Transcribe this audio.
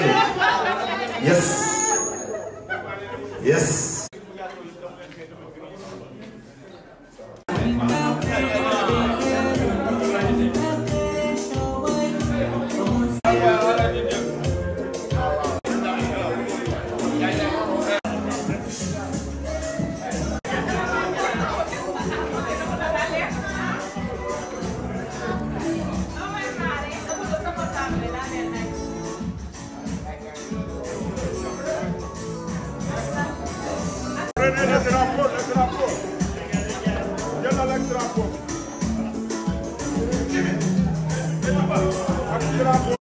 PKN. Yes. Yes. Prenez le drapeau, le drapeau. Jëlal ak drapeau. Ak drapeau.